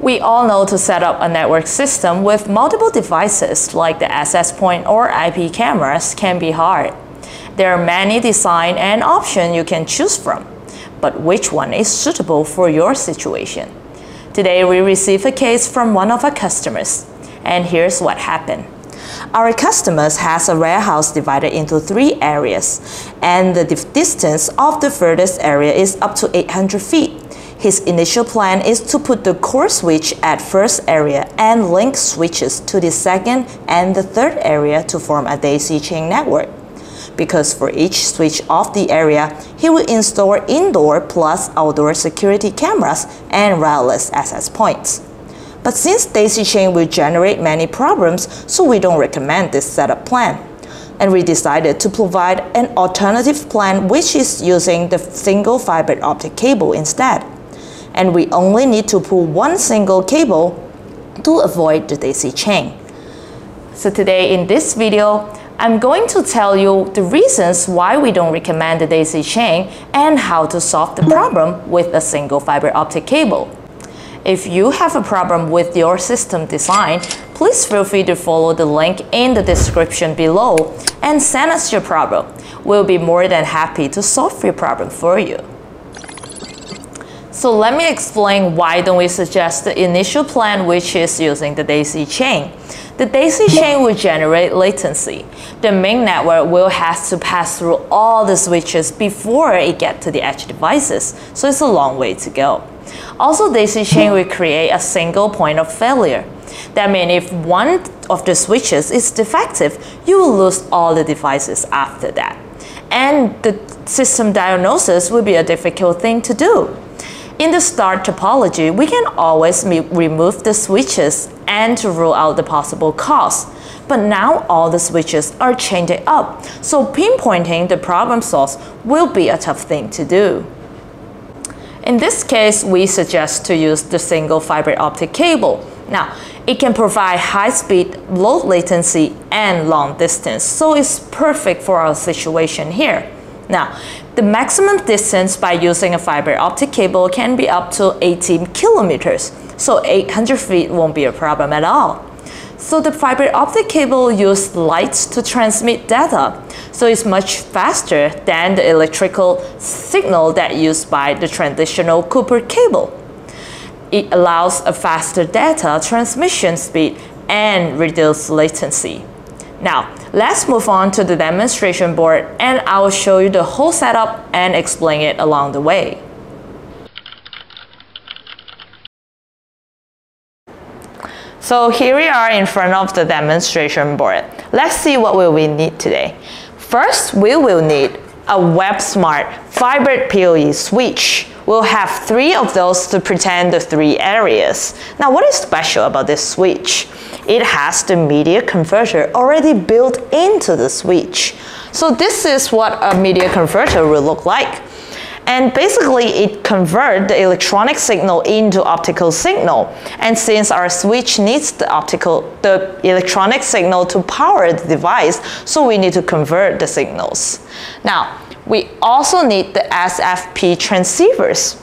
We all know to set up a network system with multiple devices like the access point or IP cameras can be hard. There are many design and options you can choose from, but which one is suitable for your situation? Today we received a case from one of our customers, and here's what happened. Our customers has a warehouse divided into three areas, and the distance of the furthest area is up to 800 feet. His initial plan is to put the core switch at first area and link switches to the second and the third area to form a daisy chain network. Because for each switch of the area, he will install indoor plus outdoor security cameras and wireless access points. But since daisy chain will generate many problems, so we don't recommend this setup plan. And we decided to provide an alternative plan which is using the single fiber optic cable instead and we only need to pull one single cable to avoid the daisy chain. So today in this video, I'm going to tell you the reasons why we don't recommend the daisy chain and how to solve the problem with a single fiber optic cable. If you have a problem with your system design, please feel free to follow the link in the description below and send us your problem. We'll be more than happy to solve your problem for you. So let me explain why don't we suggest the initial plan which is using the daisy chain. The daisy chain will generate latency. The main network will have to pass through all the switches before it gets to the edge devices, so it's a long way to go. Also, daisy chain will create a single point of failure. That means if one of the switches is defective, you will lose all the devices after that. And the system diagnosis will be a difficult thing to do. In the star topology, we can always remove the switches and to rule out the possible cause. But now all the switches are chained up, so pinpointing the problem source will be a tough thing to do. In this case, we suggest to use the single fiber optic cable. Now, it can provide high speed, low latency, and long distance, so it's perfect for our situation here. Now, the maximum distance by using a fiber optic cable can be up to 18 kilometers, so 800 feet won't be a problem at all. So the fiber optic cable uses light to transmit data, so it's much faster than the electrical signal that used by the traditional copper cable. It allows a faster data transmission speed and reduced latency. Now, let's move on to the demonstration board and I will show you the whole setup and explain it along the way. So here we are in front of the demonstration board. Let's see what we will we need today. First, we will need a WebSmart fibered PoE switch. We'll have three of those to pretend the three areas. Now, what is special about this switch? It has the media converter already built into the switch. So this is what a media converter will look like. And basically it converts the electronic signal into optical signal. And since our switch needs the optical, the electronic signal to power the device, so we need to convert the signals. Now, we also need the SFP transceivers.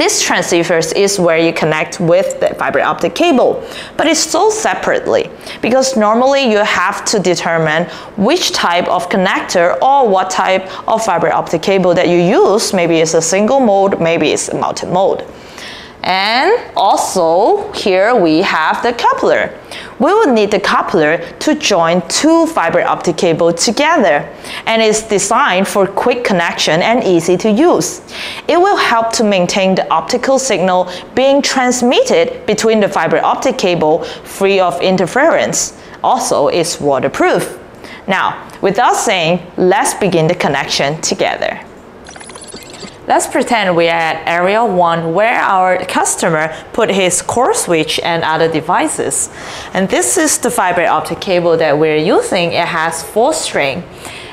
This transceiver is where you connect with the fiber optic cable, but it's sold separately because normally you have to determine which type of connector or what type of fiber optic cable that you use. Maybe it's a single mode, maybe it's a multi-mode. And also here we have the coupler. We will need the coupler to join two fiber optic cable together and it's designed for quick connection and easy to use. It will help to maintain the optical signal being transmitted between the fiber optic cable free of interference. Also, it's waterproof. Now, without saying, let's begin the connection together. Let's pretend we are at area 1 where our customer put his core switch and other devices. And this is the fiber optic cable that we're using. It has 4 string.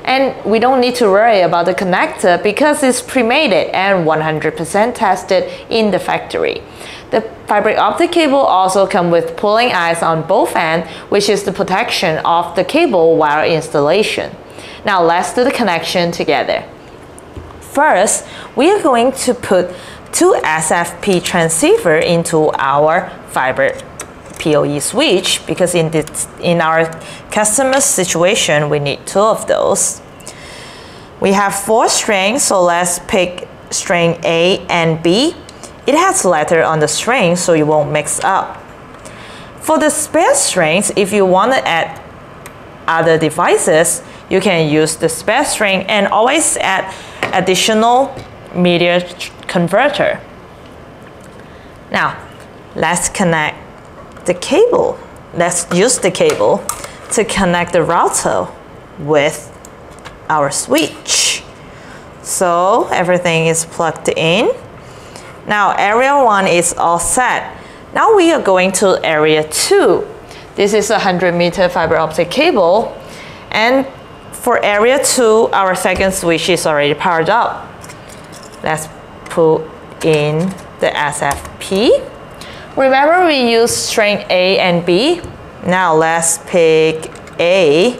And we don't need to worry about the connector because it's pre-made and 100% tested in the factory. The fiber optic cable also comes with pulling eyes on both ends, which is the protection of the cable while installation. Now let's do the connection together. First, we are going to put two SFP transceiver into our fiber PoE switch because in, this, in our customer situation, we need two of those. We have four strings, so let's pick string A and B. It has letter on the string, so you won't mix up. For the spare strings, if you want to add other devices, you can use the spare string and always add additional media converter. Now, let's connect the cable. Let's use the cable to connect the router with our switch. So everything is plugged in. Now area one is all set. Now we are going to area two. This is a 100 meter fiber optic cable and for area 2, our second switch is already powered up. Let's put in the SFP. Remember we use string A and B. Now let's pick A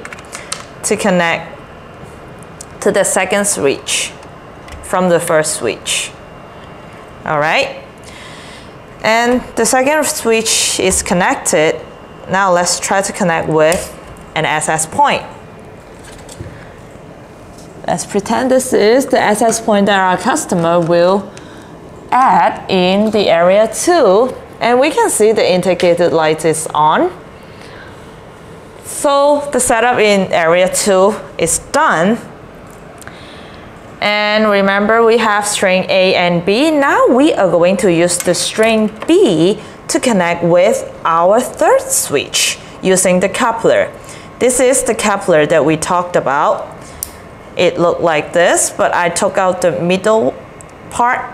to connect to the second switch from the first switch. All right. And the second switch is connected. Now let's try to connect with an access point. Let's pretend this is the access point that our customer will add in the area 2 and we can see the integrated light is on. So the setup in area 2 is done. And remember we have string A and B. Now we are going to use the string B to connect with our third switch using the coupler. This is the coupler that we talked about it looked like this, but I took out the middle part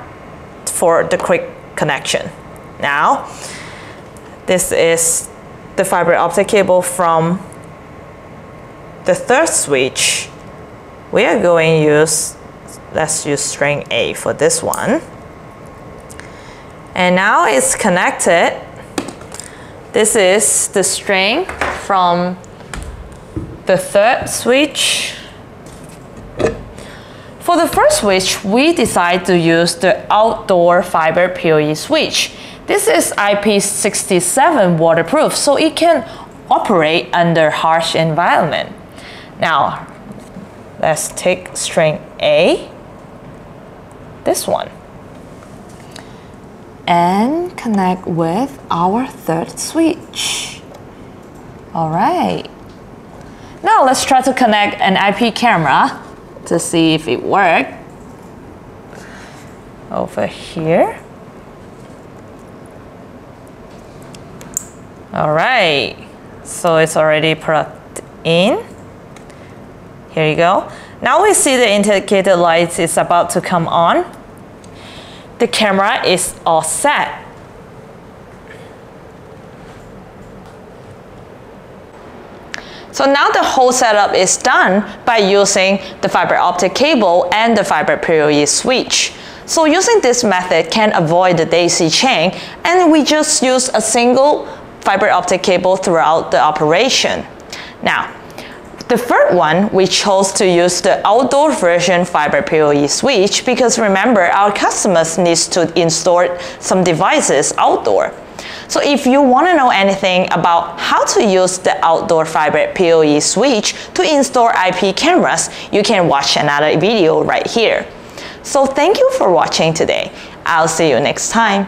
for the quick connection. Now, this is the fiber optic cable from the third switch. We are going to use, let's use string A for this one. And now it's connected. This is the string from the third switch for the first switch, we decide to use the outdoor fiber PoE switch. This is IP67 waterproof, so it can operate under harsh environment. Now, let's take string A, this one, and connect with our third switch. All right. Now let's try to connect an IP camera to see if it worked. Over here. All right, so it's already plugged in. Here you go. Now we see the indicator light is about to come on. The camera is all set. So now the whole setup is done by using the fiber optic cable and the fiber PoE switch. So using this method can avoid the daisy chain and we just use a single fiber optic cable throughout the operation. Now, the third one, we chose to use the outdoor version fiber PoE switch because remember, our customers needs to install some devices outdoor. So if you want to know anything about how to use the outdoor fiber PoE switch to install IP cameras, you can watch another video right here. So thank you for watching today. I'll see you next time.